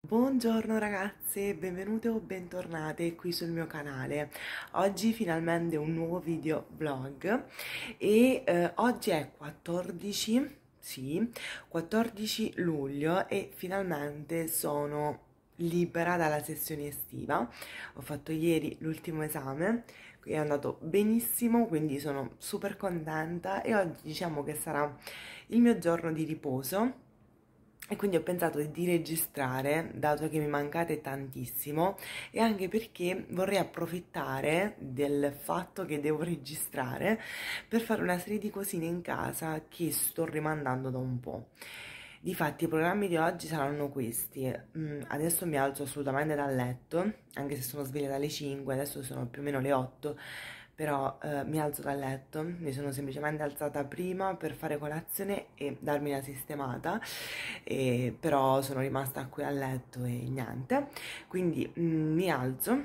Buongiorno ragazze, benvenute o bentornate qui sul mio canale. Oggi finalmente un nuovo video vlog e eh, oggi è 14, sì, 14 luglio e finalmente sono libera dalla sessione estiva. Ho fatto ieri l'ultimo esame, è andato benissimo, quindi sono super contenta e oggi diciamo che sarà il mio giorno di riposo e quindi ho pensato di registrare, dato che mi mancate tantissimo, e anche perché vorrei approfittare del fatto che devo registrare per fare una serie di cosine in casa che sto rimandando da un po'. Difatti i programmi di oggi saranno questi, mm, adesso mi alzo assolutamente dal letto, anche se sono sveglia dalle 5, adesso sono più o meno le 8, però eh, mi alzo dal letto, mi sono semplicemente alzata prima per fare colazione e darmi una sistemata, e, però sono rimasta qui a letto e niente, quindi mm, mi alzo,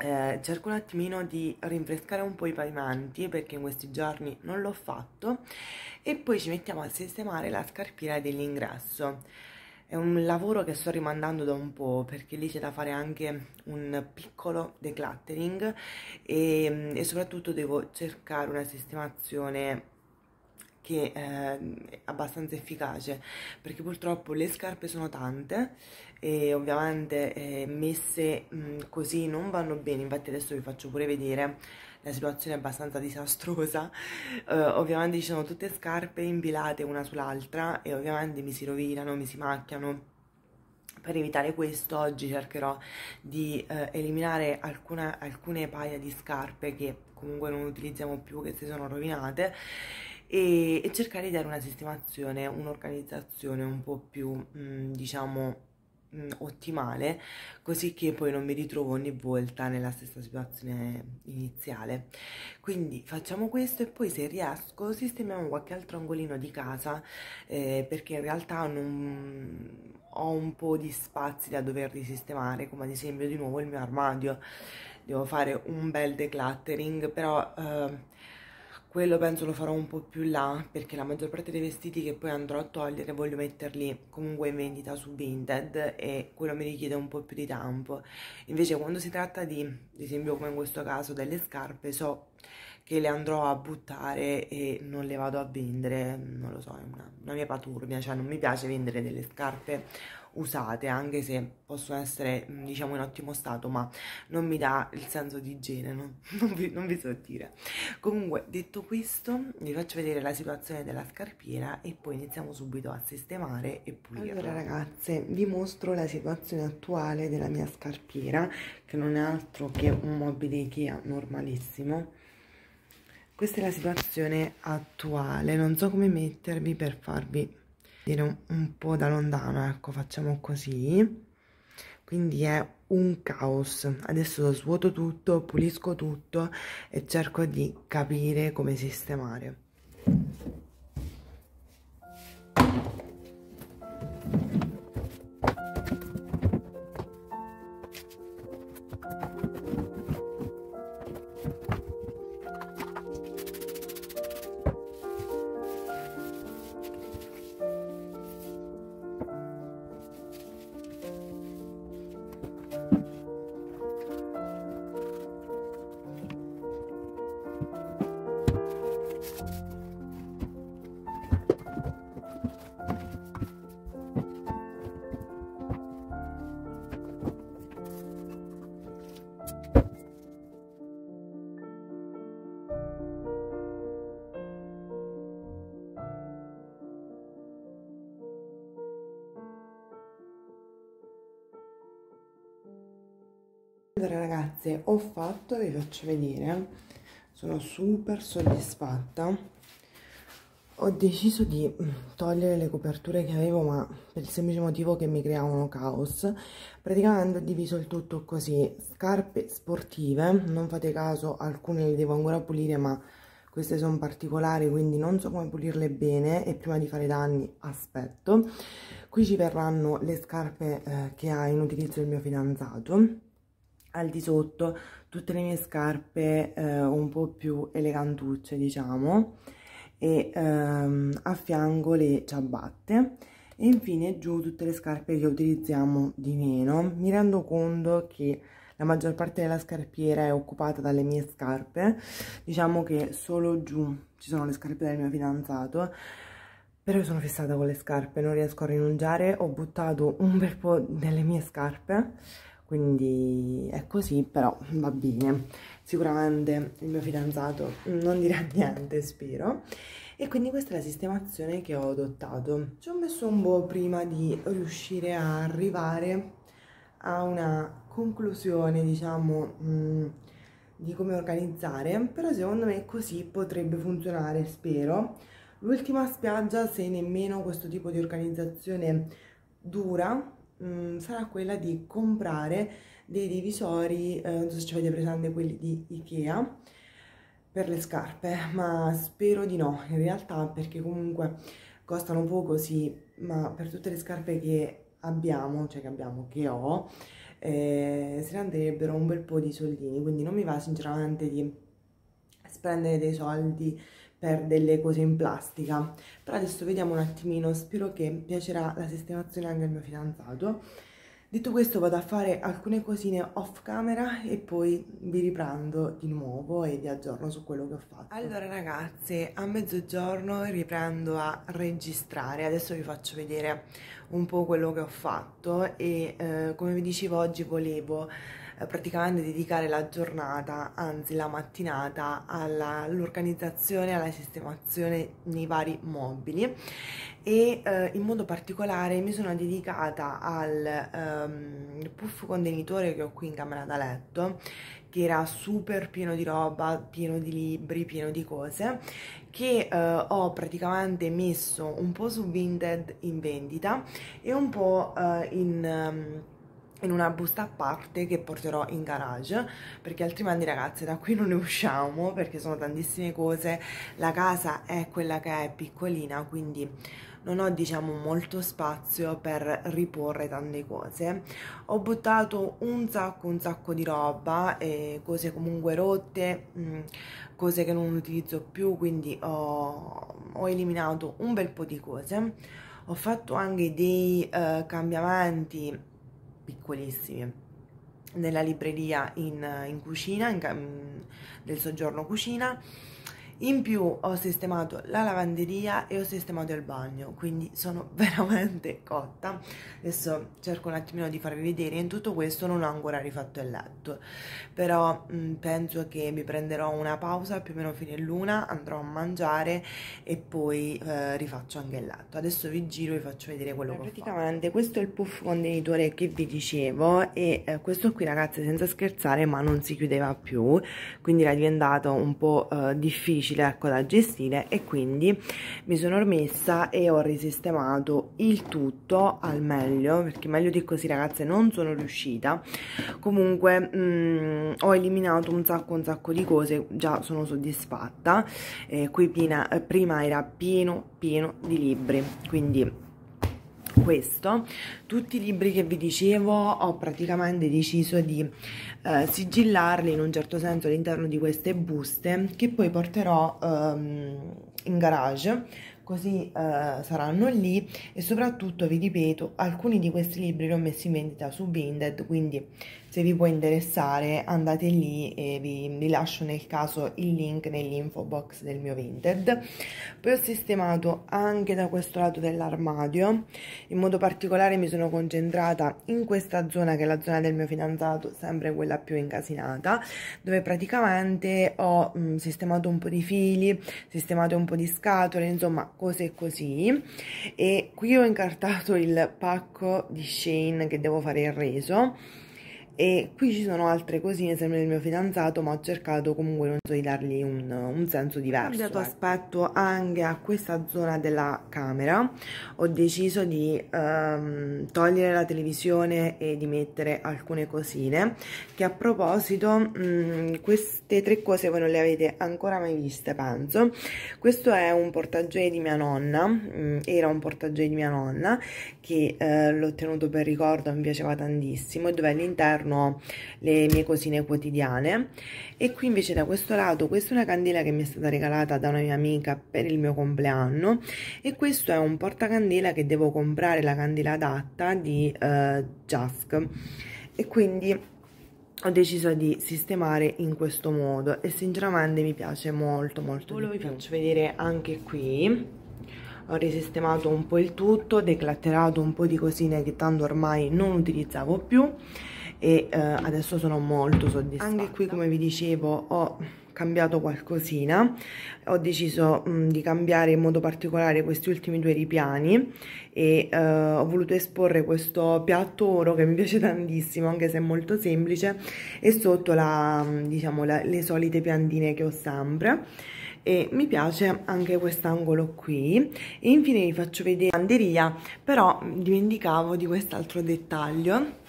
eh, cerco un attimino di rinfrescare un po' i pavimenti perché in questi giorni non l'ho fatto e poi ci mettiamo a sistemare la scarpiera dell'ingresso è un lavoro che sto rimandando da un po' perché lì c'è da fare anche un piccolo decluttering e, e soprattutto devo cercare una sistemazione che è abbastanza efficace perché purtroppo le scarpe sono tante e ovviamente eh, messe mh, così non vanno bene infatti adesso vi faccio pure vedere la situazione è abbastanza disastrosa. Uh, ovviamente ci sono tutte scarpe impilate una sull'altra e ovviamente mi si rovinano, mi si macchiano. Per evitare questo oggi cercherò di uh, eliminare alcuna, alcune paia di scarpe che comunque non utilizziamo più, che si sono rovinate e, e cercare di dare una sistemazione, un'organizzazione un po' più, mh, diciamo, mh, mm, ottimale così che poi non mi ritrovo ogni volta nella stessa situazione iniziale. Quindi facciamo questo e poi se riesco sistemiamo qualche altro angolino di casa eh, perché in realtà non ho un po' di spazi da dover risistemare come ad esempio di nuovo il mio armadio. Devo fare un bel decluttering però eh, quello penso lo farò un po' più là perché la maggior parte dei vestiti che poi andrò a togliere voglio metterli comunque in vendita su Vinted e quello mi richiede un po' più di tempo. Invece quando si tratta di, ad esempio come in questo caso delle scarpe so che le andrò a buttare e non le vado a vendere non lo so è una, una mia paturbia cioè non mi piace vendere delle scarpe usate anche se possono essere diciamo in ottimo stato ma non mi dà il senso di igiene no? non, vi, non vi so dire comunque detto questo vi faccio vedere la situazione della scarpiera e poi iniziamo subito a sistemare e pulire allora ragazze vi mostro la situazione attuale della mia scarpiera che non è altro che un mobile Ikea normalissimo questa è la situazione attuale non so come mettervi per farvi vedere un, un po' da lontano ecco facciamo così. Quindi è un caos. Adesso svuoto tutto pulisco tutto e cerco di capire come sistemare ragazze ho fatto vi faccio vedere. Sono super soddisfatta. Ho deciso di mm, togliere le coperture che avevo ma per il semplice motivo che mi creavano caos. Praticamente ho diviso il tutto così. Scarpe sportive non fate caso alcune le devo ancora pulire ma queste sono particolari quindi non so come pulirle bene e prima di fare danni aspetto. Qui ci verranno le scarpe eh, che ha in utilizzo il mio fidanzato al di sotto tutte le mie scarpe eh, un po' più elegantucce diciamo e ehm, a fianco le ciabatte. E infine giù tutte le scarpe che utilizziamo di meno. Mi rendo conto che la maggior parte della scarpiera è occupata dalle mie scarpe. Diciamo che solo giù ci sono le scarpe del mio fidanzato però io sono fissata con le scarpe non riesco a rinunciare. Ho buttato un bel po' delle mie scarpe quindi è così però va bene. Sicuramente il mio fidanzato non dirà niente spero. E quindi questa è la sistemazione che ho adottato. Ci ho messo un po' prima di riuscire a arrivare a una conclusione, diciamo, mh, mm, di come organizzare, però secondo me così potrebbe funzionare, spero. L'ultima spiaggia, se nemmeno questo tipo di organizzazione dura, mh, mm, sarà quella di comprare dei divisori, eh, non so se ci avete presente quelli di Ikea, per le scarpe, ma spero di no, in realtà, perché comunque costano poco, sì, ma per tutte le scarpe che abbiamo, cioè che abbiamo, che ho, eh, si renderebbero un bel po' di soldini, quindi non mi va sinceramente di spendere dei soldi per delle cose in plastica. Però adesso vediamo un attimino, spero che piacerà la sistemazione anche al mio fidanzato. Detto questo vado a fare alcune cosine off camera e poi vi riprendo di nuovo e vi aggiorno su quello che ho fatto. Allora ragazze, a mezzogiorno riprendo a registrare, adesso vi faccio vedere un po' quello che ho fatto e eh, come vi dicevo oggi volevo praticamente dedicare la giornata, anzi la mattinata, all'organizzazione, alla sistemazione nei vari mobili. E eh, in modo particolare mi sono dedicata al um, puff contenitore che ho qui in camera da letto che era super pieno di roba, pieno di libri, pieno di cose che eh, ho praticamente messo un po' su Vinted in vendita e un po' eh, in... Um, in una busta a parte che porterò in garage perché altrimenti ragazze da qui non ne usciamo perché sono tantissime cose. La casa è quella che è piccolina quindi non ho diciamo molto spazio per riporre tante cose. Ho buttato un sacco un sacco di roba e cose comunque rotte mm, cose che non utilizzo più quindi ho, ho eliminato un bel po' di cose. Ho fatto anche dei uh, cambiamenti piccolissimi nella libreria in, in cucina, in, del soggiorno cucina in più ho sistemato la lavanderia e ho sistemato il bagno quindi sono veramente cotta. Adesso cerco un attimino di farvi vedere. In tutto questo non ho ancora rifatto il letto però mh, mm, penso che mi prenderò una pausa più o meno fine luna andrò a mangiare e poi eh, rifaccio anche il letto. Adesso vi giro e vi faccio vedere quello che praticamente questo è il puff contenitore che vi dicevo e eh, questo qui ragazzi senza scherzare ma non si chiudeva più quindi era diventato un po' eh, difficile difficile ecco da gestire e quindi mi sono rimessa e ho risistemato il tutto al meglio perché meglio di così ragazze non sono riuscita. Comunque mh, mm, ho eliminato un sacco un sacco di cose già sono soddisfatta. Eh, qui piena, eh, prima era pieno pieno di libri quindi questo. Tutti i libri che vi dicevo ho praticamente deciso di eh, sigillarli in un certo senso all'interno di queste buste che poi porterò ehm, in garage così eh, saranno lì e soprattutto vi ripeto alcuni di questi libri li ho messi in vendita su Vinted quindi se vi può interessare andate lì e vi, vi lascio nel caso il link nell'info box del mio Vinted poi ho sistemato anche da questo lato dell'armadio in modo particolare mi sono concentrata in questa zona che è la zona del mio fidanzato sempre quella più incasinata dove praticamente ho mh, sistemato un po' di fili sistemato un po' di scatole insomma cose così. E qui ho incartato il pacco di Shane che devo fare il reso e qui ci sono altre cosine sempre del mio fidanzato ma ho cercato comunque non so di dargli un, un senso diverso ho cambiato ecco. aspetto anche a questa zona della camera ho deciso di um, togliere la televisione e di mettere alcune cosine che a proposito mh, mm, queste tre cose voi non le avete ancora mai viste penso questo è un portagioie di mia nonna mh, mm, era un portagioie di mia nonna che eh, l'ho tenuto per ricordo mi piaceva tantissimo dove all'interno all'interno le mie cosine quotidiane. E qui invece da questo lato questa è una candela che mi è stata regalata da una mia amica per il mio compleanno e questo è un portacandela che devo comprare la candela adatta di uh, Jask. E quindi ho deciso di sistemare in questo modo e sinceramente mi piace molto molto Ora vi faccio vedere anche qui. Ho risistemato un po' il tutto, declatterato un po' di cosine che tanto ormai non utilizzavo più e eh, adesso sono molto soddisfatta. Anche qui come vi dicevo ho cambiato qualcosina, ho deciso mh, mm, di cambiare in modo particolare questi ultimi due ripiani e eh, ho voluto esporre questo piatto oro che mi piace tantissimo anche se è molto semplice e sotto la, mm, diciamo, la, le solite piantine che ho sempre. E mi piace anche quest'angolo qui. E infine vi faccio vedere la banderia però dimenticavo di quest'altro dettaglio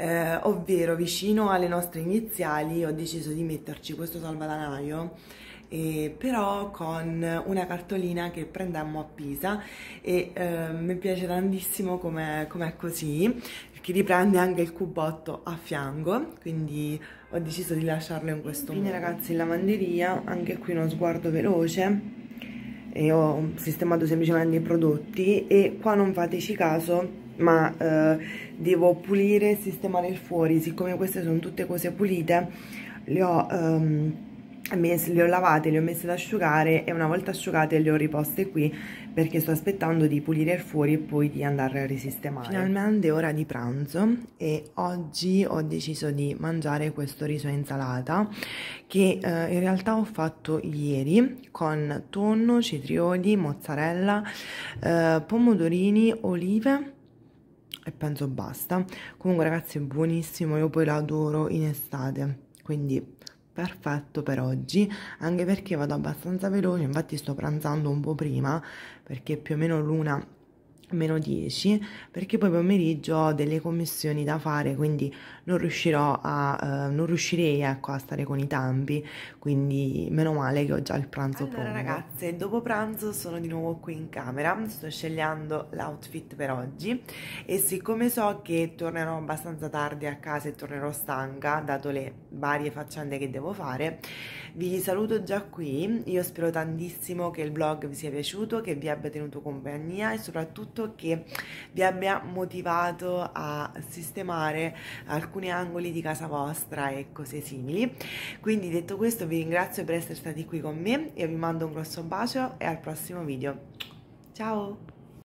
eh, ovvero vicino alle nostre iniziali ho deciso di metterci questo salvadanaio eh, però con una cartolina che prendemmo a Pisa e eh, mi piace tantissimo com'è com così perché riprende anche il cubotto a fianco quindi ho deciso di lasciarlo in questo Infine, modo. ragazzi in lavanderia anche qui uno sguardo veloce e ho sistemato semplicemente i prodotti e qua non fateci caso ma eh, devo pulire e sistemare il fuori siccome queste sono tutte cose pulite le ho um, le ho lavate, le ho messe ad asciugare e una volta asciugate le ho riposte qui perché sto aspettando di pulire il fuori e poi di andare a risistemare. Finalmente è ora di pranzo e oggi ho deciso di mangiare questo riso e insalata che eh, in realtà ho fatto ieri con tonno, cetrioli, mozzarella, eh, pomodorini, olive e penso basta. Comunque ragazzi è buonissimo, io poi lo adoro in estate, quindi perfetto per oggi anche perché vado abbastanza veloce infatti sto pranzando un po' prima perché più o meno l'una meno 10 perché poi pomeriggio ho delle commissioni da fare quindi non riuscirò a uh, non riuscirei ecco a stare con i tempi quindi meno male che ho già il pranzo allora pronto. ragazze dopo pranzo sono di nuovo qui in camera sto scegliendo l'outfit per oggi e siccome so che tornerò abbastanza tardi a casa e tornerò stanca dato le varie faccende che devo fare vi saluto già qui io spero tantissimo che il vlog vi sia piaciuto che vi abbia tenuto compagnia e soprattutto soprattutto che vi abbia motivato a sistemare alcuni angoli di casa vostra e cose simili. Quindi detto questo vi ringrazio per essere stati qui con me e vi mando un grosso bacio e al prossimo video. Ciao!